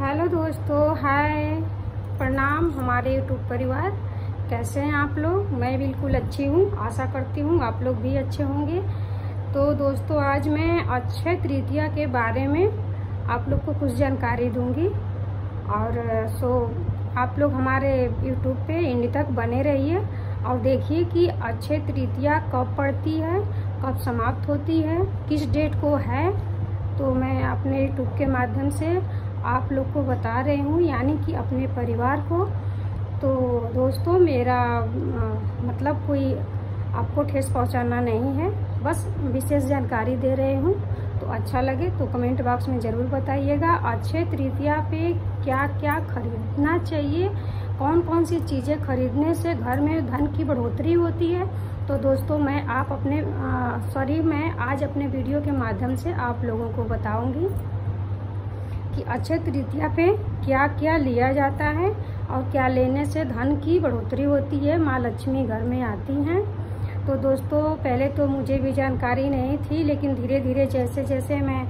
Hello दोस्तों, हाय। प्रणाम, हमारे यूट्यूब परिवार। कैसे हैं आप लोग? मैं बिल्कुल अच्छी हूँ। आशा करती हूँ आप लोग भी अच्छे होंगे। तो दोस्तों, आज मैं अक्षय तृतीया के बारे में आप लोग को कुछ जानकारी दूँगी। और सो आप लोग हमारे यूट्यूब पे इंड तक बने रहिए। और देखिए कि अक्षय तृतीया कब पड़ती है, कब समाप्त होती है, किस डेट को है। तो मैं अपने यूट्यूब के माध्यम से आप लोग को बता रही हूँ, यानी कि अपने परिवार को। तो दोस्तों, मेरा मतलब कोई आपको ठेस पहुँचाना नहीं है। बस विशेष जानकारी दे रहे हूँ। तो अच्छा लगे तो कमेंट बॉक्स में ज़रूर बताइएगा। अक्षय तृतीया पे क्या क्या खरीदना चाहिए? कौन कौन सी चीज़ें खरीदने से घर में धन की बढ़ोतरी होती है? तो दोस्तों, मैं आप अपने सॉरी मैं आज अपने वीडियो के माध्यम से आप लोगों को बताऊँगी। कि अक्षय तृतीया पे क्या क्या लिया जाता है और क्या लेने से धन की बढ़ोतरी होती है, माँ लक्ष्मी घर में आती हैं। तो दोस्तों, पहले तो मुझे भी जानकारी नहीं थी, लेकिन धीरे धीरे जैसे जैसे मैं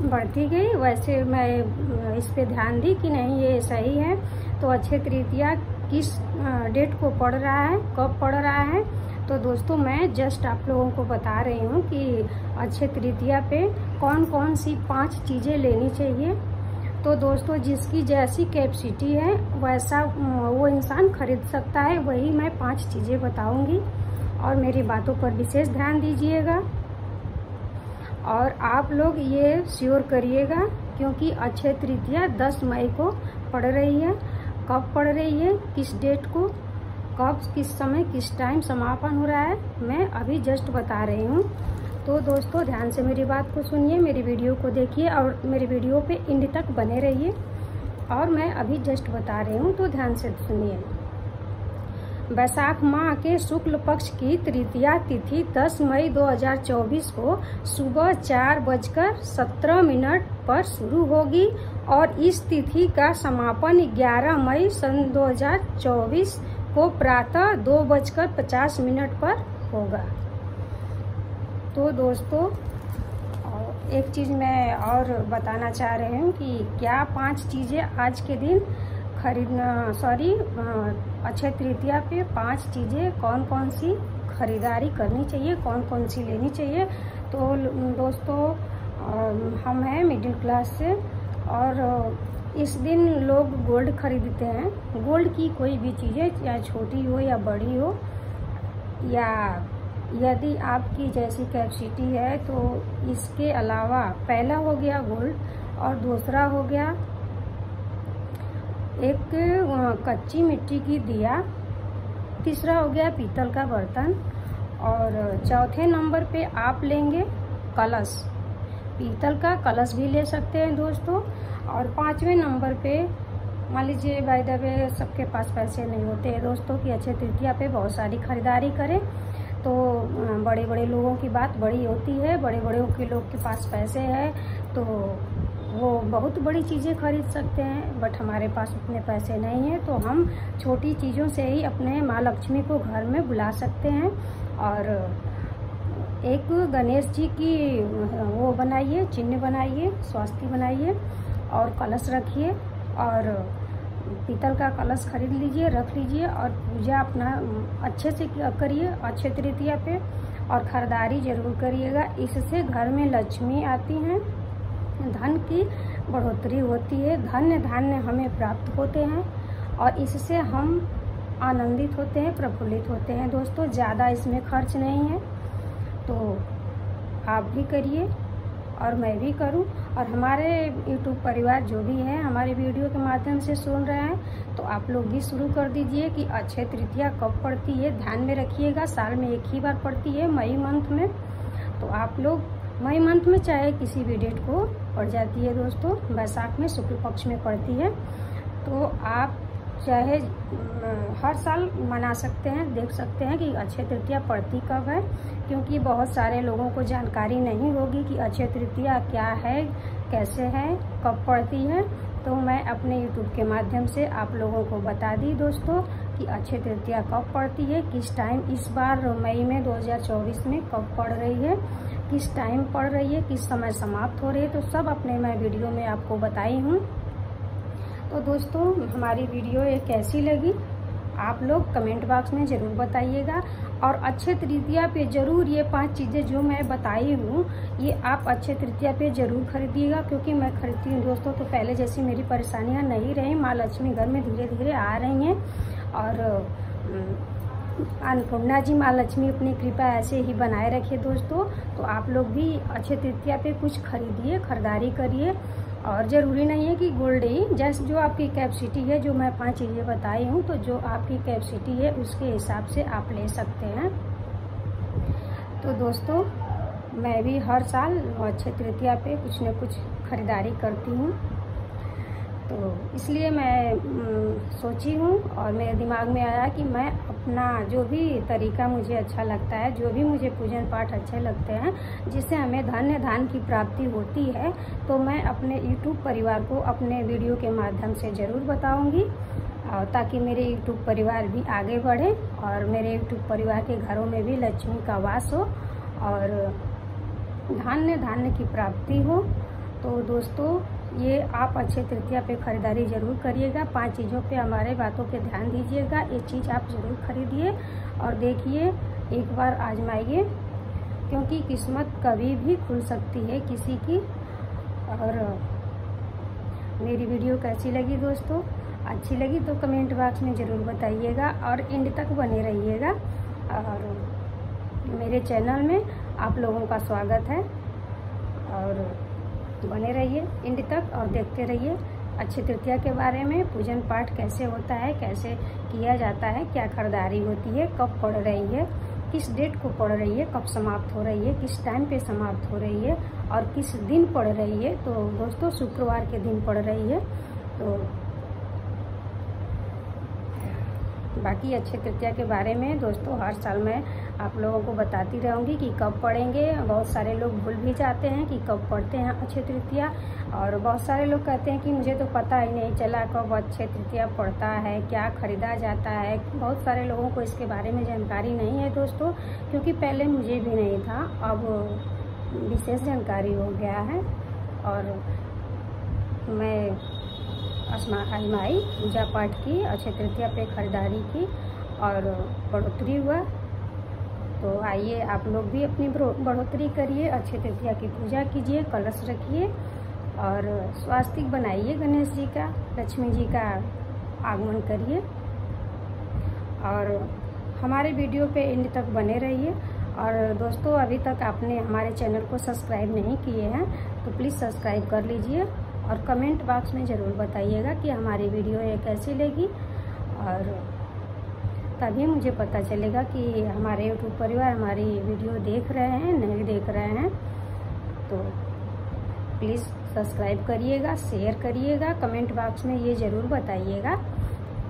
बढ़ती गई, वैसे मैं इस पे ध्यान दी कि नहीं, ये सही है। तो अक्षय तृतीया किस डेट को पड़ रहा है, कब पड़ रहा है तो दोस्तों, मैं जस्ट आप लोगों को बता रही हूँ कि अच्छे तृतीया पे कौन कौन सी पाँच चीज़ें लेनी चाहिए। तो दोस्तों, जिसकी जैसी कैपेसिटी है, वैसा वो इंसान खरीद सकता है। वही मैं पाँच चीज़ें बताऊँगी। और मेरी बातों पर विशेष ध्यान दीजिएगा। और आप लोग ये श्योर करिएगा, क्योंकि अक्षय तृतीया 10 मई को पड़ रही है। कब पड़ रही है? किस डेट को? कब किस समय, किस टाइम समापन हो रहा है, मैं अभी जस्ट बता रही हूँ। तो दोस्तों, ध्यान से मेरी बात को सुनिए, मेरी वीडियो को देखिए और मेरी वीडियो पे इंड तक बने रहिए। और मैं अभी जस्ट बता रही हूँ तो ध्यान से सुनिए। बैसाख माह के शुक्ल पक्ष की तृतीया तिथि 10 मई 2024 को सुबह चार बजकर सत्रह मिनट पर शुरू होगी और इस तिथि का समापन 11 मई सन 2024 को प्रातः दो बजकर पचास मिनट पर होगा। तो दोस्तों, एक चीज़ मैं और बताना चाह रही हूँ कि क्या पाँच चीज़ें आज के दिन खरीदना सॉरी अक्षय तृतीया पे पाँच चीज़ें कौन कौन सी खरीदारी करनी चाहिए कौन कौन सी लेनी चाहिए? तो दोस्तों हम हैं मिडिल क्लास से और इस दिन लोग गोल्ड खरीदते हैं। गोल्ड की कोई भी चीज़ें चाहे छोटी हो, या बड़ी हो, या यदि आपकी जैसी कैपेसिटी है तो इसके अलावा पहला हो गया गोल्ड और दूसरा हो गया एक कच्ची मिट्टी की दिया। तीसरा हो गया पीतल का बर्तन। और चौथे नंबर पे आप लेंगे कलश। पीतल का कलश भी ले सकते हैं दोस्तों। और पाँचवें नंबर पे, मान लीजिए बाय द वे सबके पास पैसे नहीं होते हैं दोस्तों की अच्छे तृतीया पे बहुत सारी खरीदारी करें। तो बड़े बड़े लोगों की बात बड़ी होती है बड़े बड़े के लोग के पास पैसे है तो वो बहुत बड़ी चीज़ें खरीद सकते हैं बट हमारे पास उतने पैसे नहीं हैं तो हम छोटी चीज़ों से ही अपने माँ लक्ष्मी को घर में बुला सकते हैं। और एक गणेश जी की, वो बनाइए, चिन्ह बनाइए, स्वास्थ्य बनाइए और कलश रखिए और पीतल का कलश खरीद लीजिए, रख लीजिए और पूजा अपना, अच्छे से करिए, अच्छे तृतीया पे और खरीदारी ज़रूर करिएगा। इससे घर में लक्ष्मी आती हैं, धन की बढ़ोतरी होती है, धन्य धान्य हमें प्राप्त होते हैं और इससे हम आनंदित होते हैं, प्रफुल्लित होते हैं। दोस्तों, ज़्यादा इसमें खर्च नहीं है। तो आप भी करिए और मैं भी करूँ। और हमारे यूट्यूब परिवार जो भी है, हमारे वीडियो के माध्यम से सुन रहे हैं तो आप लोग भी शुरू कर दीजिए कि अक्षय तृतीया कब पड़ती है। ध्यान में रखिएगा, साल में एक ही बार पड़ती है, मई मंथ में। तो आप लोग मई मंथ में चाहे किसी भी डेट को पड़ जाती है दोस्तों बैसाख में शुक्ल पक्ष में पड़ती है। तो आप चाहे हर साल मना सकते हैं, देख सकते हैं कि अक्षय तृतीया पड़ती कब है, क्योंकि बहुत सारे लोगों को जानकारी नहीं होगी कि अक्षय तृतीया क्या है, कैसे है, कब पड़ती है। तो मैं अपने यूट्यूब के माध्यम से आप लोगों को बता दी दोस्तों कि अक्षय तृतीया कब पड़ती है, किस टाइम इस बार मई में 2024 में कब पड़ रही है, किस टाइम पड़ रही है, किस समय समाप्त हो रही है। तो सब अपने मैं वीडियो में आपको बताई हूँ। तो दोस्तों, हमारी वीडियो ये कैसी लगी? आप लोग कमेंट बॉक्स में ज़रूर बताइएगा। और अच्छे तृतीया पे ज़रूर ये पाँच चीज़ें जो मैं बताई हूँ, ये आप अच्छे तृतीया पे ज़रूर खरीदिएगा, क्योंकि मैं खरीदती हूँ दोस्तों तो पहले जैसी मेरी परेशानियाँ नहीं रही माँ लक्ष्मी घर में धीरे धीरे आ रही हैं। और अन्नपूर्णा जी माँ लक्ष्मी अपनी कृपा ऐसे ही बनाए रखे दोस्तों तो आप लोग भी अच्छे तृतीया पे कुछ खरीदिए, खरीदारी करिए। और ज़रूरी नहीं है कि गोल्ड ही जैसे जो आपकी कैपेसिटी है, जो मैं पाँच चीज़ें बताई हूँ तो जो आपकी कैपेसिटी है, उसके हिसाब से आप ले सकते हैं। तो दोस्तों, मैं भी हर साल अच्छे तृतीया पे कुछ न कुछ खरीदारी करती हूँ। तो इसलिए मैं सोची हूँ और मेरे दिमाग में आया कि मैं अपना जो भी तरीका मुझे अच्छा लगता है, जो भी मुझे पूजन पाठ अच्छे लगते हैं, जिससे हमें धन्य धान की प्राप्ति होती है तो मैं अपने यूट्यूब परिवार को अपने वीडियो के माध्यम से ज़रूर बताऊँगी, और ताकि मेरे यूट्यूब परिवार भी आगे बढ़े और मेरे यूट्यूब परिवार के घरों में भी लक्ष्मी का वास हो और धान्य धान्य की प्राप्ति हो। तो दोस्तों ये आप अच्छे तृतीया पे खरीदारी ज़रूर करिएगा। पाँच चीज़ों पे हमारे बातों पे ध्यान दीजिएगा। एक चीज़ आप ज़रूर खरीदिए और देखिए, एक बार आजमाइए, क्योंकि किस्मत कभी भी खुल सकती है किसी की। और मेरी वीडियो कैसी लगी दोस्तों? अच्छी लगी तो कमेंट बॉक्स में ज़रूर बताइएगा और एंड तक बने रहिएगा। और मेरे चैनल में आप लोगों का स्वागत है। और बने रहिए, इंड तक और देखते रहिए अच्छी तृतीया के बारे में, पूजन पाठ कैसे होता है, कैसे किया जाता है, क्या खरीदारी होती है, कब पड़ रही है, किस डेट को पड़ रही है, कब समाप्त हो रही है, किस टाइम पे समाप्त हो रही है और किस दिन पड़ रही है तो दोस्तों शुक्रवार के दिन पड़ रही है तो बाकी अच्छे तृतीया के बारे में दोस्तों हर साल मैं आप लोगों को बताती रहूँगी कि कब पढ़ेंगे। बहुत सारे लोग भूल भी जाते हैं कि कब पढ़ते हैं अच्छे तृतीया और बहुत सारे लोग कहते हैं कि मुझे तो पता ही नहीं चला कब अच्छे तृतीया पढ़ता है, क्या खरीदा जाता है। बहुत सारे लोगों को इसके बारे में जानकारी नहीं है दोस्तों, क्योंकि पहले मुझे भी नहीं था। अब विशेष जानकारी हो गया है और मैं आजमाई, पूजा पाठ की अच्छे तृतीया पे खरीदारी की और बढ़ोतरी हुआ। तो आइए आप लोग भी अपनी बढ़ोतरी करिए अच्छे तृतीया की पूजा कीजिए, कलश रखिए और स्वास्तिक बनाइए गणेश जी का, लक्ष्मी जी का आगमन करिए। और हमारे वीडियो पे एंड तक बने रहिए। और दोस्तों, अभी तक आपने हमारे चैनल को सब्सक्राइब नहीं किए हैं तो प्लीज़ सब्सक्राइब कर लीजिए। और कमेंट बॉक्स में ज़रूर बताइएगा कि हमारी वीडियो ये कैसी लगी। और तभी मुझे पता चलेगा कि हमारे यूट्यूब परिवार हमारी वीडियो देख रहे हैं, नहीं देख रहे हैं। तो प्लीज़ सब्सक्राइब करिएगा शेयर करिएगा, कमेंट बॉक्स में ये ज़रूर बताइएगा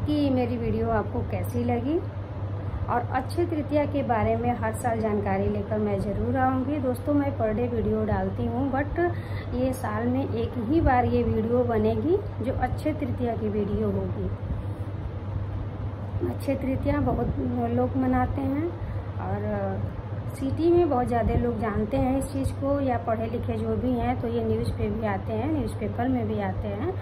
कि मेरी वीडियो आपको कैसी लगी। और अच्छे तृतीया के बारे में हर साल जानकारी लेकर मैं ज़रूर आऊँगी। दोस्तों, मैं पर डे वीडियो डालती हूँ, बट ये साल में एक ही बार ये वीडियो बनेगी जो अच्छे तृतीया की वीडियो होगी। अच्छे तृतीया बहुत लोग मनाते हैं और सिटी में बहुत ज़्यादा लोग जानते हैं इस चीज़ को, या पढ़े लिखे जो भी हैं तो ये न्यूज़ पे भी आते हैं, न्यूज़पेपर में भी आते हैं।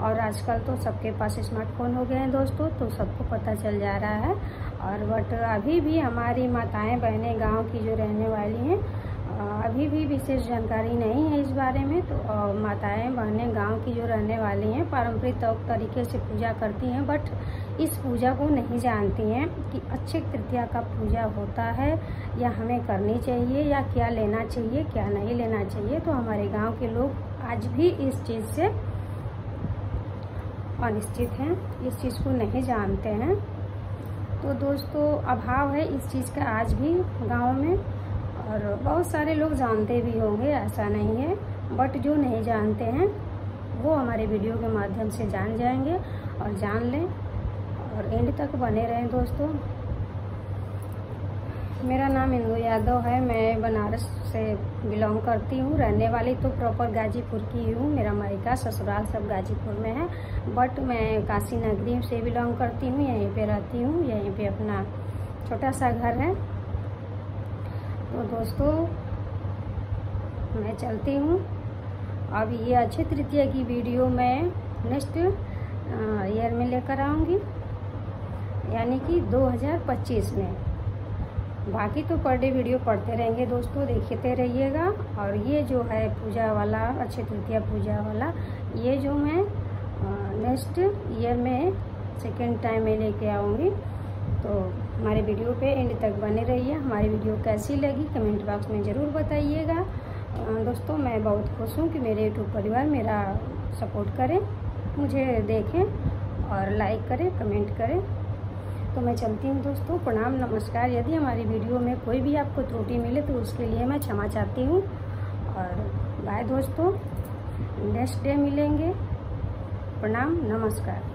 और आजकल तो सबके पास स्मार्टफ़ोन हो गए हैं दोस्तों तो सबको पता चल जा रहा है। और बट अभी भी हमारी माताएँ, बहनें गाँव की जो रहने वाली हैं अभी भी विशेष जानकारी नहीं है इस बारे में। तो माताएँ, बहनें गाँव की जो रहने वाली हैं, पारंपरिक तौर तरीके से पूजा करती हैं बट इस पूजा को नहीं जानती हैं कि अच्छे तृतीया का पूजा होता है या हमें करनी चाहिए या क्या लेना चाहिए, क्या नहीं लेना चाहिए। तो हमारे गाँव के लोग आज भी इस चीज़ से अनिश्चित हैं, इस चीज़ को नहीं जानते हैं। तो दोस्तों, अभाव है इस चीज़ का आज भी गाँव में, और बहुत सारे लोग जानते भी होंगे, ऐसा नहीं है। बट जो नहीं जानते हैं, वो हमारे वीडियो के माध्यम से जान जाएँगे और जान लें। और एंड तक बने रहें दोस्तों। मेरा नाम इंदू यादव है, मैं बनारस से बिलोंग करती हूँ, रहने वाली तो प्रॉपर गाजीपुर की हूँ मेरा मायका ससुराल सब गाजीपुर में है बट मैं काशी नगरी से बिलोंग करती हूँ, यहीं पे रहती हूँ, यहीं पे अपना छोटा सा घर है। तो दोस्तों, मैं चलती हूँ। अब ये अच्छी तृतीय की वीडियो मैं नेक्स्ट ईयर में लेकर आऊँगी, यानी कि 2025 में। बाकी तो पर डे वीडियो पढ़ते रहेंगे दोस्तों, देखते रहिएगा। और ये जो है पूजा वाला, अच्छी तृतीया पूजा वाला, ये जो मैं नेक्स्ट ईयर में सेकेंड टाइम में लेके आऊँगी। तो हमारे वीडियो पे एंड तक बने रहिए। हमारी वीडियो कैसी लगी कमेंट बॉक्स में ज़रूर बताइएगा। दोस्तों, मैं बहुत खुश हूँ कि मेरे यूट्यूब परिवार मेरा सपोर्ट करें, मुझे देखें और लाइक करें कमेंट करें। तो मैं चलती हूँ दोस्तों, प्रणाम, नमस्कार। यदि हमारी वीडियो में कोई भी आपको त्रुटि मिले तो उसके लिए मैं क्षमा चाहती हूँ। और बाय दोस्तों। नेक्स्ट डे मिलेंगे। प्रणाम, नमस्कार।